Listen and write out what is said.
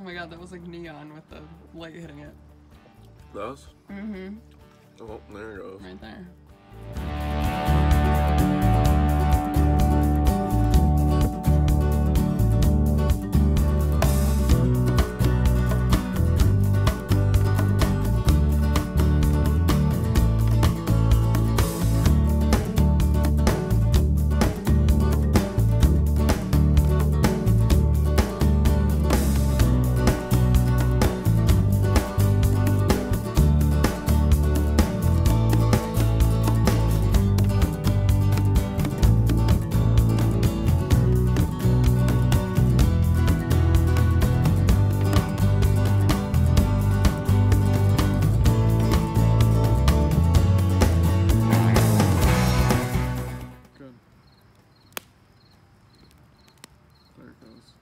Oh my god, that was like neon with the light hitting it. Those? Mm-hmm. Oh, there it goes. Right there. those.